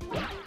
Woo!